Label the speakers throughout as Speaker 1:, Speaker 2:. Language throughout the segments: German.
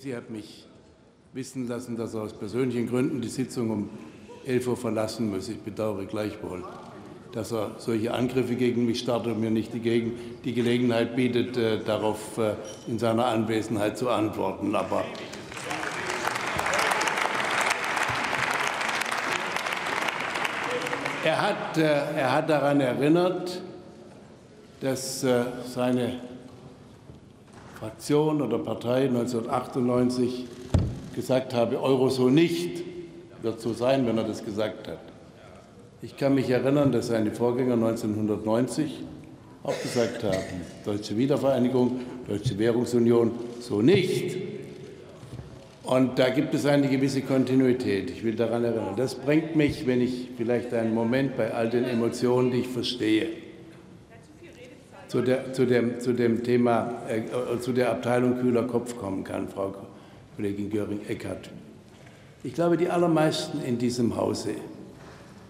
Speaker 1: Sie hat mich wissen lassen, dass er aus persönlichen Gründen die Sitzung um 11 Uhr verlassen muss. Ich bedauere gleichwohl, dass er solche Angriffe gegen mich startet und mir nicht die, Gelegenheit bietet, äh, darauf äh, in seiner Anwesenheit zu antworten. Aber er hat, äh, er hat daran erinnert, dass seine Fraktion oder Partei 1998 gesagt habe, Euro so nicht, wird so sein, wenn er das gesagt hat. Ich kann mich erinnern, dass seine Vorgänger 1990 auch gesagt haben, deutsche Wiedervereinigung, deutsche Währungsunion, so nicht. Und da gibt es eine gewisse Kontinuität. Ich will daran erinnern. Das bringt mich, wenn ich vielleicht einen Moment bei all den Emotionen, die ich verstehe, zu, der, zu, dem, zu dem Thema, äh, zu der Abteilung kühler Kopf kommen kann, Frau Kollegin Göring-Eckardt. Ich glaube, die allermeisten in diesem Hause,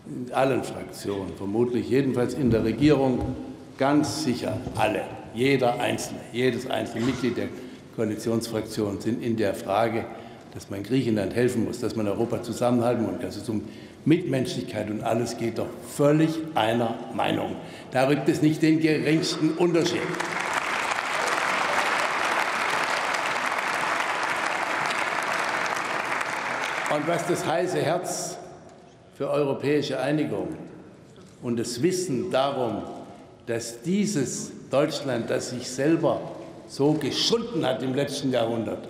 Speaker 1: in allen Fraktionen, vermutlich jedenfalls in der Regierung, ganz sicher alle, jeder Einzelne, jedes einzelne Mitglied der Koalitionsfraktion sind in der Frage, dass man Griechenland helfen muss, dass man Europa zusammenhalten muss, dass es um Mitmenschlichkeit und alles geht doch völlig einer Meinung. Da gibt es nicht den geringsten Unterschied. Und was das heiße Herz für europäische Einigung und das Wissen darum, dass dieses Deutschland, das sich selber so geschunden hat im letzten Jahrhundert,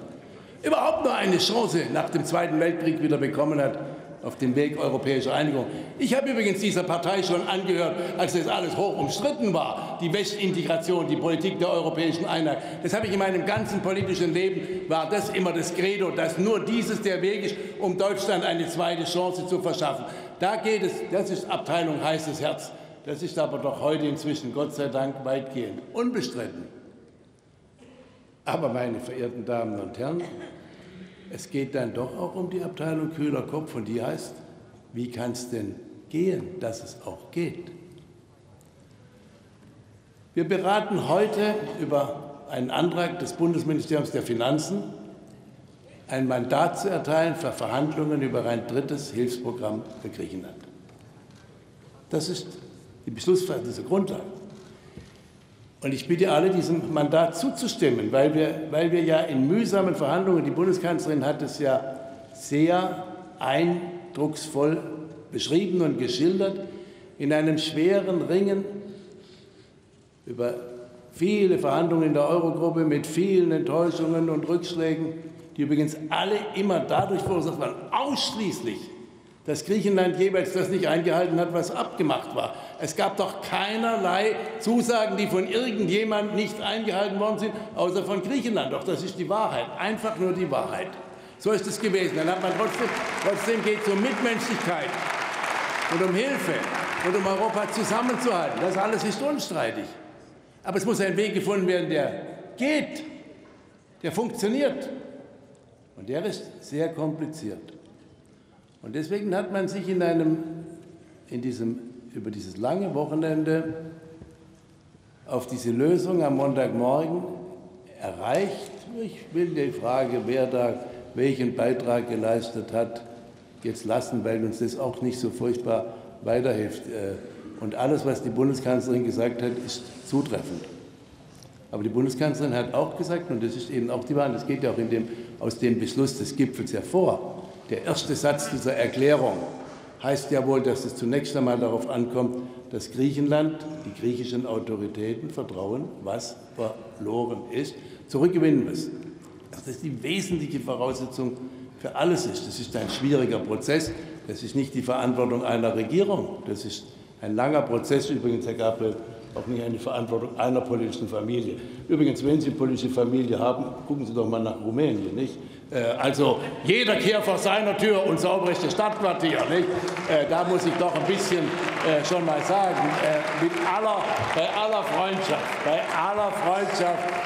Speaker 1: überhaupt nur eine Chance nach dem Zweiten Weltkrieg wieder bekommen hat, auf dem Weg europäischer Einigung. Ich habe übrigens dieser Partei schon angehört, als das alles hoch umstritten war, die Westintegration, die Politik der europäischen Einheit. Das habe ich in meinem ganzen politischen Leben, war das immer das Credo, dass nur dieses der Weg ist, um Deutschland eine zweite Chance zu verschaffen. Da geht es, das ist Abteilung heißes Herz. Das ist aber doch heute inzwischen, Gott sei Dank, weitgehend unbestritten. Aber meine verehrten Damen und Herren, es geht dann doch auch um die Abteilung kühler Kopf und die heißt, wie kann es denn gehen, dass es auch geht? Wir beraten heute über einen Antrag des Bundesministeriums der Finanzen, ein Mandat zu erteilen für Verhandlungen über ein drittes Hilfsprogramm für Griechenland. Das ist die beschlussfassende Grundlage. Und ich bitte alle, diesem Mandat zuzustimmen, weil wir, weil wir ja in mühsamen Verhandlungen, die Bundeskanzlerin hat es ja sehr eindrucksvoll beschrieben und geschildert, in einem schweren Ringen über viele Verhandlungen in der Eurogruppe mit vielen Enttäuschungen und Rückschlägen, die übrigens alle immer dadurch verursacht waren, ausschließlich dass Griechenland jeweils das nicht eingehalten hat, was abgemacht war. Es gab doch keinerlei Zusagen, die von irgendjemand nicht eingehalten worden sind, außer von Griechenland. Doch das ist die Wahrheit, einfach nur die Wahrheit. So ist es gewesen. Dann hat man trotzdem, trotzdem geht es um Mitmenschlichkeit und um Hilfe und um Europa zusammenzuhalten. Das alles ist unstreitig. Aber es muss ein Weg gefunden werden, der geht, der funktioniert. Und der ist sehr kompliziert. Und deswegen hat man sich in einem, in diesem, über dieses lange Wochenende auf diese Lösung am Montagmorgen erreicht. Ich will die Frage, wer da welchen Beitrag geleistet hat, jetzt lassen, weil uns das auch nicht so furchtbar weiterhilft. Äh, und alles, was die Bundeskanzlerin gesagt hat, ist zutreffend. Aber die Bundeskanzlerin hat auch gesagt, und das ist eben auch die Wahrheit, das geht ja auch dem, aus dem Beschluss des Gipfels hervor, der erste Satz dieser Erklärung heißt ja wohl, dass es zunächst einmal darauf ankommt, dass Griechenland, die griechischen Autoritäten Vertrauen, was verloren ist, zurückgewinnen müssen. Das ist die wesentliche Voraussetzung für alles ist. Das ist ein schwieriger Prozess. Das ist nicht die Verantwortung einer Regierung. Das ist ein langer Prozess. Übrigens, Herr Gabriel, auch nicht eine Verantwortung einer politischen Familie. Übrigens, wenn Sie eine politische Familie haben, gucken Sie doch mal nach Rumänien. Nicht? Äh, also jeder kehrt vor seiner Tür und sauberes Stadtquartier. Nicht? Äh, da muss ich doch ein bisschen äh, schon mal sagen, mit aller, bei aller Freundschaft, bei aller Freundschaft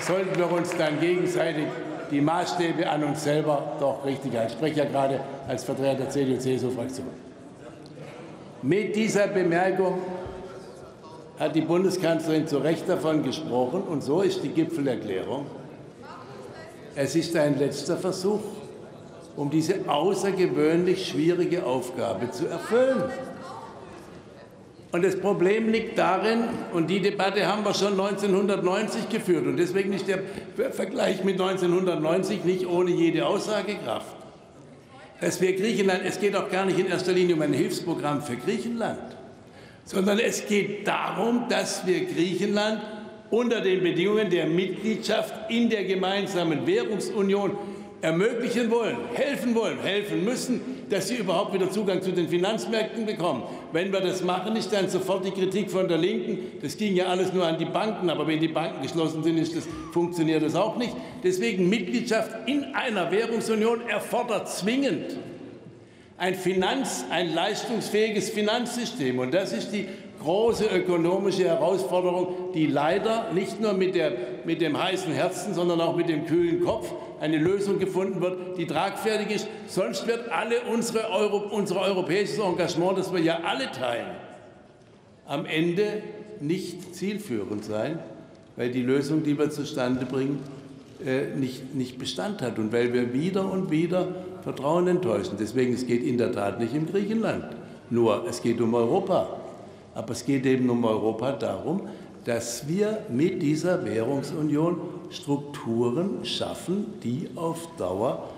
Speaker 1: sollten wir uns dann gegenseitig die Maßstäbe an uns selber doch richtig halten. Ich spreche ja gerade als Vertreter der CDU-CSU-Fraktion. Mit dieser Bemerkung hat die Bundeskanzlerin zu Recht davon gesprochen, und so ist die Gipfelerklärung, Es ist ein letzter Versuch, um diese außergewöhnlich schwierige Aufgabe zu erfüllen. Und das Problem liegt darin, und die Debatte haben wir schon 1990 geführt, und deswegen ist der Vergleich mit 1990 nicht ohne jede Aussagekraft, dass wir Griechenland, es geht auch gar nicht in erster Linie um ein Hilfsprogramm für Griechenland, sondern es geht darum, dass wir Griechenland unter den Bedingungen der Mitgliedschaft in der gemeinsamen Währungsunion ermöglichen wollen, helfen wollen, helfen müssen, dass sie überhaupt wieder Zugang zu den Finanzmärkten bekommen. Wenn wir das machen, ist dann sofort die Kritik von der Linken, das ging ja alles nur an die Banken, aber wenn die Banken geschlossen sind, das, funktioniert das auch nicht. Deswegen Mitgliedschaft in einer Währungsunion erfordert zwingend ein, Finanz-, ein leistungsfähiges Finanzsystem. Und das ist die große ökonomische Herausforderung, die leider nicht nur mit, der, mit dem heißen Herzen, sondern auch mit dem kühlen Kopf eine Lösung gefunden wird, die tragfähig ist. Sonst wird alle unsere Euro, unser europäisches Engagement, das wir ja alle teilen, am Ende nicht zielführend sein, weil die Lösung, die wir zustande bringen, äh, nicht, nicht Bestand hat und weil wir wieder und wieder Vertrauen enttäuschen. Deswegen, es geht in der Tat nicht um Griechenland, nur es geht um Europa. Aber es geht eben um Europa darum, dass wir mit dieser Währungsunion Strukturen schaffen, die auf Dauer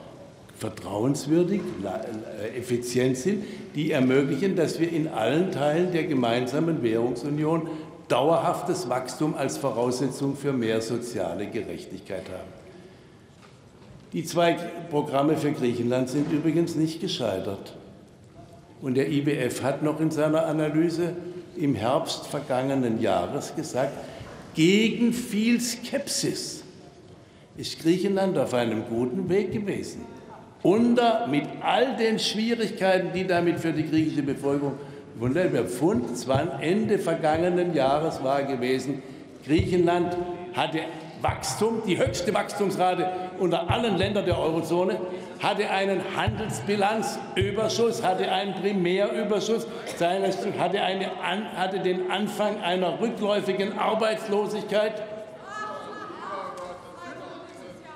Speaker 1: vertrauenswürdig, äh, effizient sind, die ermöglichen, dass wir in allen Teilen der gemeinsamen Währungsunion dauerhaftes Wachstum als Voraussetzung für mehr soziale Gerechtigkeit haben. Die zwei Programme für Griechenland sind übrigens nicht gescheitert. Und der IWF hat noch in seiner Analyse im Herbst vergangenen Jahres gesagt, gegen viel Skepsis ist Griechenland auf einem guten Weg gewesen. Unter mit all den Schwierigkeiten, die damit für die griechische Bevölkerung Wunder, der Pfund Ende vergangenen Jahres war gewesen, Griechenland hatte Wachstum, die höchste Wachstumsrate unter allen Ländern der Eurozone, hatte einen Handelsbilanzüberschuss, hatte einen Primärüberschuss, hatte, eine, hatte den Anfang einer rückläufigen Arbeitslosigkeit.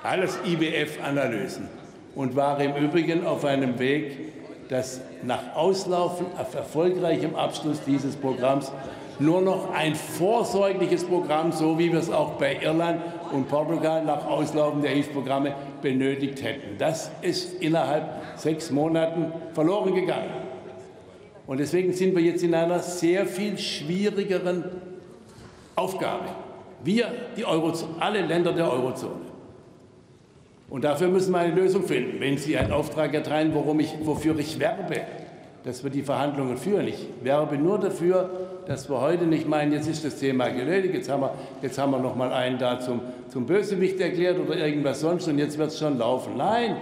Speaker 1: Alles IWF-Analysen und war im Übrigen auf einem Weg, dass nach Auslaufen, auf erfolgreichem Abschluss dieses Programms nur noch ein vorsorgliches Programm, so wie wir es auch bei Irland und Portugal nach Auslaufen der Hilfsprogramme benötigt hätten. Das ist innerhalb sechs Monaten verloren gegangen. Und deswegen sind wir jetzt in einer sehr viel schwierigeren Aufgabe. Wir, die Eurozone, alle Länder der Eurozone. Und dafür müssen wir eine Lösung finden. Wenn Sie einen Auftrag erteilen, worum ich, wofür ich werbe, dass wir die Verhandlungen führen. Ich werbe nur dafür, dass wir heute nicht meinen, jetzt ist das Thema gelödigt, jetzt haben wir, jetzt haben wir noch mal einen da zum, zum Bösewicht erklärt oder irgendwas sonst und jetzt wird es schon laufen. Nein!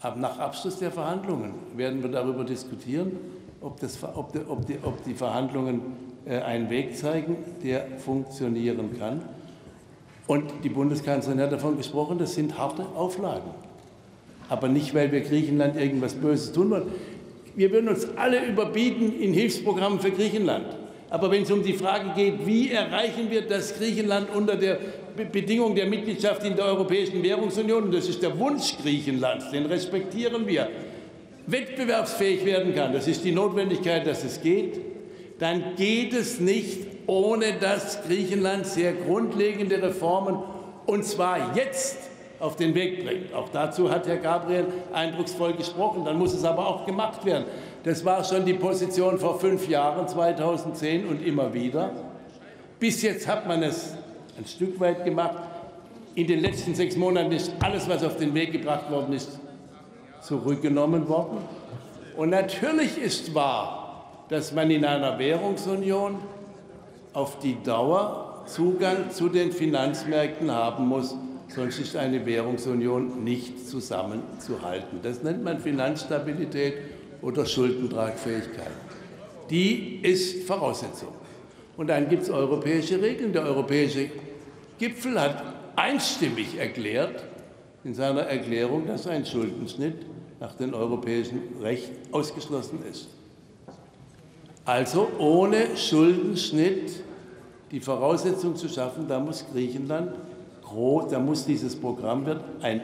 Speaker 1: Aber nach Abschluss der Verhandlungen werden wir darüber diskutieren, ob, das, ob, die, ob, die, ob die Verhandlungen äh, einen Weg zeigen, der funktionieren kann. Und die Bundeskanzlerin hat davon gesprochen, das sind harte Auflagen aber nicht, weil wir Griechenland irgendwas Böses tun wollen. Wir würden uns alle überbieten in Hilfsprogrammen für Griechenland. Aber wenn es um die Frage geht, wie erreichen wir, dass Griechenland unter der Bedingung der Mitgliedschaft in der Europäischen Währungsunion, und das ist der Wunsch Griechenlands, den respektieren wir, wettbewerbsfähig werden kann, das ist die Notwendigkeit, dass es geht, dann geht es nicht, ohne dass Griechenland sehr grundlegende Reformen, und zwar jetzt, auf den Weg bringt. Auch dazu hat Herr Gabriel eindrucksvoll gesprochen. Dann muss es aber auch gemacht werden. Das war schon die Position vor fünf Jahren, 2010 und immer wieder. Bis jetzt hat man es ein Stück weit gemacht. In den letzten sechs Monaten ist alles, was auf den Weg gebracht worden ist, zurückgenommen worden. Und natürlich ist wahr, dass man in einer Währungsunion auf die Dauer Zugang zu den Finanzmärkten haben muss, sonst ist eine Währungsunion nicht zusammenzuhalten. Das nennt man Finanzstabilität oder Schuldentragfähigkeit. Die ist Voraussetzung. Und dann gibt es europäische Regeln. Der europäische Gipfel hat einstimmig erklärt, in seiner Erklärung, dass ein Schuldenschnitt nach dem europäischen Recht ausgeschlossen ist. Also ohne Schuldenschnitt die Voraussetzung zu schaffen, da muss Griechenland groß, da muss dieses Programm wird ein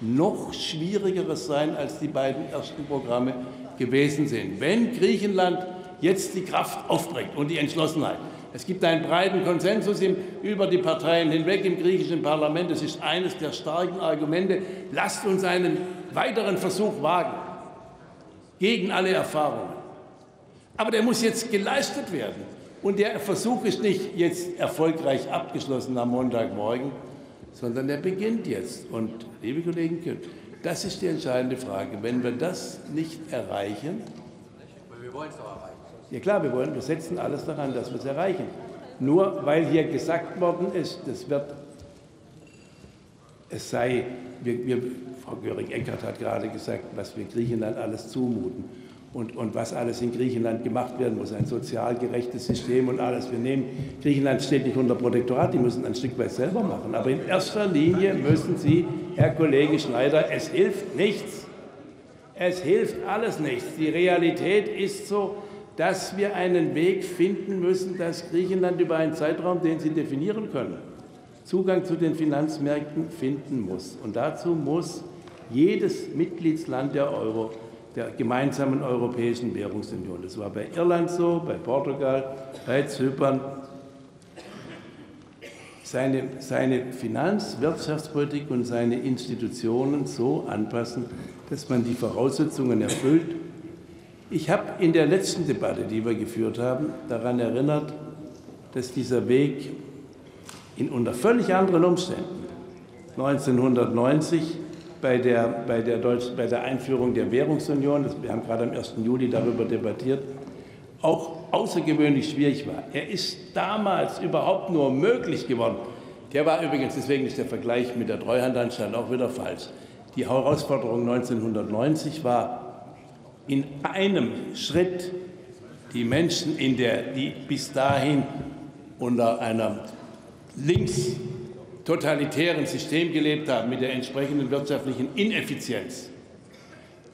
Speaker 1: noch schwierigeres sein, als die beiden ersten Programme gewesen sind. Wenn Griechenland jetzt die Kraft aufbringt und die Entschlossenheit, es gibt einen breiten Konsensus im, über die Parteien hinweg im griechischen Parlament. Es ist eines der starken Argumente. Lasst uns einen weiteren Versuch wagen, gegen alle Erfahrungen. Aber der muss jetzt geleistet werden. Und der Versuch ist nicht jetzt erfolgreich abgeschlossen am Montagmorgen, sondern der beginnt jetzt. Und, liebe Kollegen, das ist die entscheidende Frage. Wenn wir das nicht erreichen, wir wollen es doch erreichen. Ja klar, wir wollen, wir setzen alles daran, dass wir es erreichen. Nur weil hier gesagt worden ist, das wird, es sei, wir, wir, Frau Göring-Eckardt hat gerade gesagt, was wir Griechenland alles zumuten und, und was alles in Griechenland gemacht werden muss, ein sozial gerechtes System und alles. Wir nehmen, Griechenland steht nicht unter Protektorat, die müssen ein Stück weit selber machen. Aber in erster Linie müssen Sie, Herr Kollege Schneider, es hilft nichts. Es hilft alles nichts. Die Realität ist so, dass wir einen Weg finden müssen, dass Griechenland über einen Zeitraum, den Sie definieren können, Zugang zu den Finanzmärkten finden muss. Und dazu muss jedes Mitgliedsland der Euro der gemeinsamen Europäischen Währungsunion. Das war bei Irland so, bei Portugal, bei Zypern. Seine, seine Finanz-, Wirtschaftspolitik und seine Institutionen so anpassen, dass man die Voraussetzungen erfüllt. Ich habe in der letzten Debatte, die wir geführt haben, daran erinnert, dass dieser Weg in unter völlig anderen Umständen 1990 bei der, bei der, Deutsch, bei der Einführung der Währungsunion, wir haben gerade am 1. Juli darüber debattiert, auch außergewöhnlich schwierig war. Er ist damals überhaupt nur möglich geworden. Der war übrigens, deswegen ist der Vergleich mit der Treuhandanstalt auch wieder falsch. Die Herausforderung 1990 war in einem Schritt die Menschen, in der, die bis dahin unter einer links totalitären System gelebt haben, mit der entsprechenden wirtschaftlichen Ineffizienz,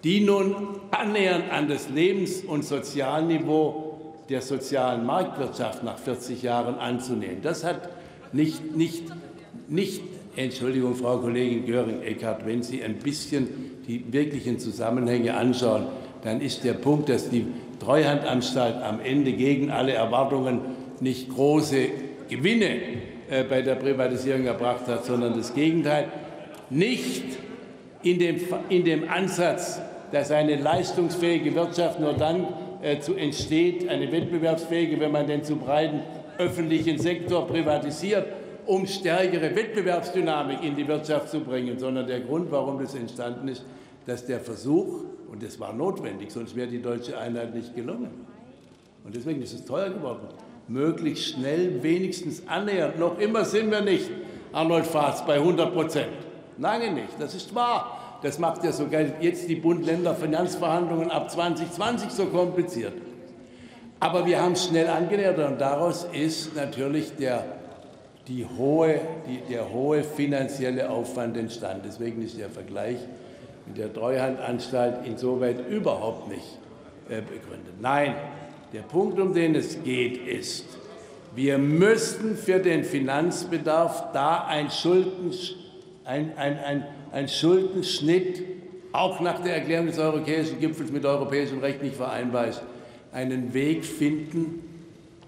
Speaker 1: die nun annähernd an das Lebens- und Sozialniveau der sozialen Marktwirtschaft nach 40 Jahren anzunehmen. Das hat nicht, nicht, nicht Entschuldigung, Frau Kollegin Göring-Eckardt, wenn Sie ein bisschen die wirklichen Zusammenhänge anschauen, dann ist der Punkt, dass die Treuhandanstalt am Ende gegen alle Erwartungen nicht große Gewinne bei der Privatisierung erbracht hat, sondern das Gegenteil. Nicht in dem, in dem Ansatz, dass eine leistungsfähige Wirtschaft nur dann äh, zu entsteht, eine wettbewerbsfähige, wenn man den zu breiten öffentlichen Sektor privatisiert, um stärkere Wettbewerbsdynamik in die Wirtschaft zu bringen, sondern der Grund, warum das entstanden ist, dass der Versuch, und das war notwendig, sonst wäre die deutsche Einheit nicht gelungen. Und deswegen ist es teuer geworden möglichst schnell wenigstens annähernd. Noch immer sind wir nicht, Arnold Faas, bei 100 Prozent. Lange nicht, das ist wahr. Das macht ja sogar jetzt die Bund-Länder-Finanzverhandlungen ab 2020 so kompliziert. Aber wir haben es schnell angenähert und daraus ist natürlich der, die hohe, die, der hohe finanzielle Aufwand entstanden. Deswegen ist der Vergleich mit der Treuhandanstalt insoweit überhaupt nicht äh, begründet. Nein, der Punkt, um den es geht, ist, wir müssten für den Finanzbedarf da ein, Schulden, ein, ein, ein, Schuldenschnitt, auch nach der Erklärung des Europäischen Gipfels mit europäischem Recht nicht vereinbar ist, einen Weg finden,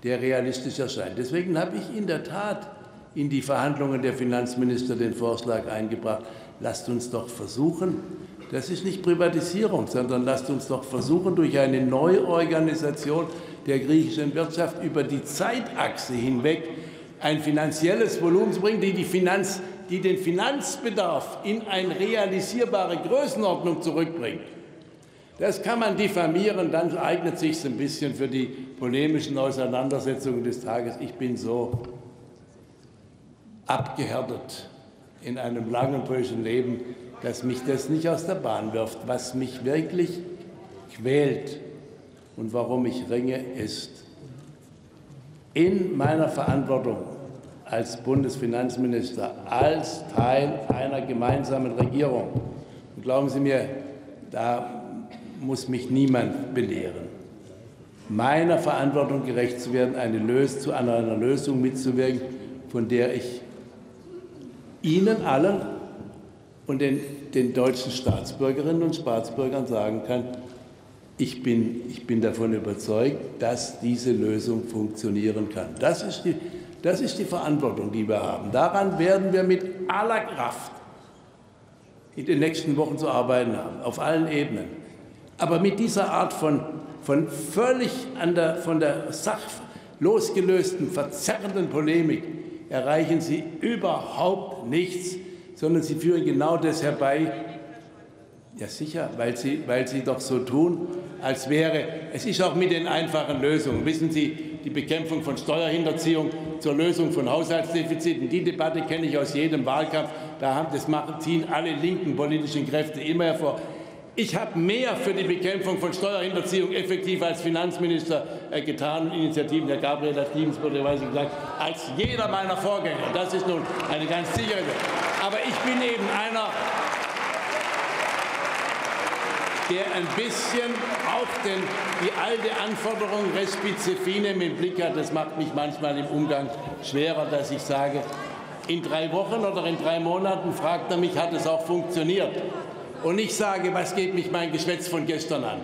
Speaker 1: der realistisch erscheint. Deswegen habe ich in der Tat in die Verhandlungen der Finanzminister den Vorschlag eingebracht, lasst uns doch versuchen, das ist nicht Privatisierung, sondern lasst uns doch versuchen, durch eine Neuorganisation der griechischen Wirtschaft über die Zeitachse hinweg ein finanzielles Volumen zu bringen, die, die, Finanz, die den Finanzbedarf in eine realisierbare Größenordnung zurückbringt. Das kann man diffamieren, dann eignet sich es ein bisschen für die polemischen Auseinandersetzungen des Tages. Ich bin so abgehärtet in einem langen politischen Leben, dass mich das nicht aus der Bahn wirft. Was mich wirklich quält und warum ich ringe, ist, in meiner Verantwortung als Bundesfinanzminister, als Teil einer gemeinsamen Regierung, und glauben Sie mir, da muss mich niemand belehren, meiner Verantwortung gerecht zu werden, eine Lös zu einer Lösung mitzuwirken, von der ich Ihnen allen und den, den deutschen Staatsbürgerinnen und Staatsbürgern sagen kann, ich bin, ich bin davon überzeugt, dass diese Lösung funktionieren kann. Das ist, die, das ist die Verantwortung, die wir haben. Daran werden wir mit aller Kraft in den nächsten Wochen zu arbeiten haben, auf allen Ebenen. Aber mit dieser Art von, von völlig an der, von der Sache losgelösten, verzerrenden Polemik erreichen Sie überhaupt nichts, sondern Sie führen genau das herbei, ja sicher, weil Sie, weil Sie doch so tun, als wäre, es ist auch mit den einfachen Lösungen. Wissen Sie, die Bekämpfung von Steuerhinterziehung zur Lösung von Haushaltsdefiziten, die Debatte kenne ich aus jedem Wahlkampf. Da haben, das ziehen alle linken politischen Kräfte immer hervor. Ich habe mehr für die Bekämpfung von Steuerhinterziehung effektiv als Finanzminister äh, getan, Initiativen, Herr Gabriel hat liebenswürdigerweise gesagt, als jeder meiner Vorgänger. Das ist nun eine ganz sichere. Aber ich bin eben einer, der ein bisschen auch den, die alte Anforderung Respice finem im Blick hat. Das macht mich manchmal im Umgang schwerer, dass ich sage, in drei Wochen oder in drei Monaten fragt er mich, hat es auch funktioniert? Und ich sage, was geht mich mein Geschwätz von gestern an?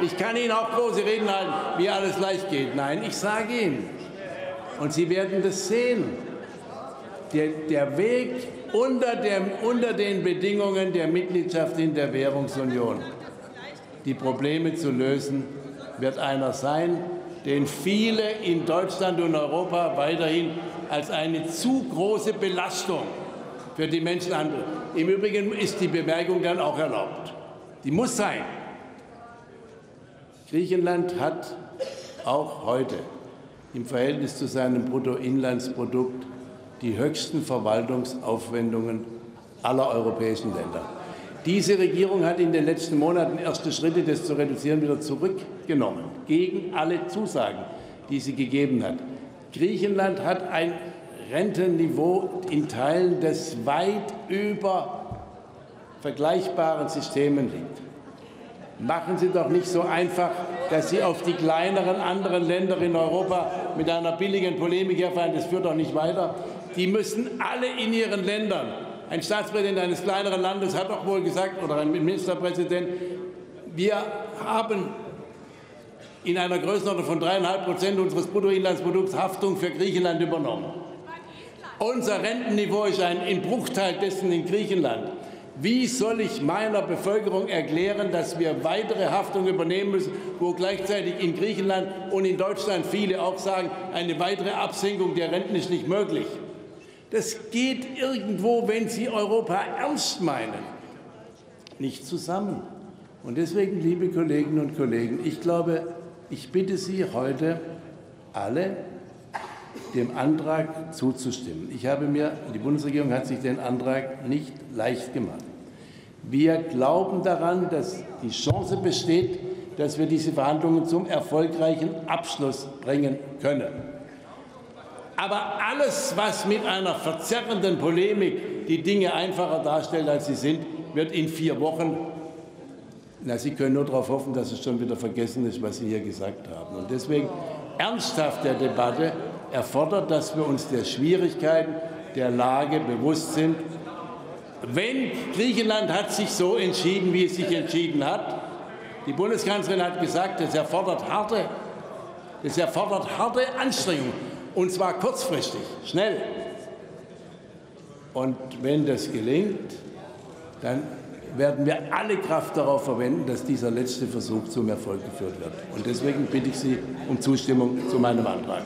Speaker 1: Ich kann Ihnen auch große Reden halten, wie alles leicht geht. Nein, ich sage Ihnen, und Sie werden das sehen, der, der Weg unter, der, unter den Bedingungen der Mitgliedschaft in der Währungsunion die Probleme zu lösen, wird einer sein, den viele in Deutschland und Europa weiterhin als eine zu große Belastung für die Menschen ansehen. Im Übrigen ist die Bemerkung dann auch erlaubt. Die muss sein. Griechenland hat auch heute im Verhältnis zu seinem Bruttoinlandsprodukt die höchsten Verwaltungsaufwendungen aller europäischen Länder. Diese Regierung hat in den letzten Monaten erste Schritte, das zu reduzieren, wieder zurückgenommen, gegen alle Zusagen, die sie gegeben hat. Griechenland hat ein Rentenniveau in Teilen, das weit über vergleichbaren Systemen liegt. Machen Sie doch nicht so einfach, dass Sie auf die kleineren anderen Länder in Europa mit einer billigen Polemik herfallen. Das führt doch nicht weiter. Die müssen alle in ihren Ländern ein Staatspräsident eines kleineren Landes hat doch wohl gesagt, oder ein Ministerpräsident, wir haben in einer Größenordnung von dreieinhalb Prozent unseres Bruttoinlandsprodukts Haftung für Griechenland übernommen. Unser Rentenniveau ist ein Bruchteil dessen in Griechenland. Wie soll ich meiner Bevölkerung erklären, dass wir weitere Haftung übernehmen müssen, wo gleichzeitig in Griechenland und in Deutschland viele auch sagen, eine weitere Absenkung der Renten ist nicht möglich? Das geht irgendwo, wenn Sie Europa ernst meinen, nicht zusammen. Und deswegen, liebe Kolleginnen und Kollegen, ich glaube, ich bitte Sie heute alle, dem Antrag zuzustimmen. Ich habe mir, die Bundesregierung hat sich den Antrag nicht leicht gemacht. Wir glauben daran, dass die Chance besteht, dass wir diese Verhandlungen zum erfolgreichen Abschluss bringen können. Aber alles, was mit einer verzerrenden Polemik die Dinge einfacher darstellt, als sie sind, wird in vier Wochen, na, Sie können nur darauf hoffen, dass es schon wieder vergessen ist, was Sie hier gesagt haben. Und deswegen ernsthaft der Debatte erfordert, dass wir uns der Schwierigkeiten der Lage bewusst sind. Wenn Griechenland hat sich so entschieden, wie es sich entschieden hat, die Bundeskanzlerin hat gesagt, das erfordert harte, das erfordert harte Anstrengungen. Und zwar kurzfristig, schnell. Und wenn das gelingt, dann werden wir alle Kraft darauf verwenden, dass dieser letzte Versuch zum Erfolg geführt wird. Und deswegen bitte ich Sie um Zustimmung zu meinem Antrag.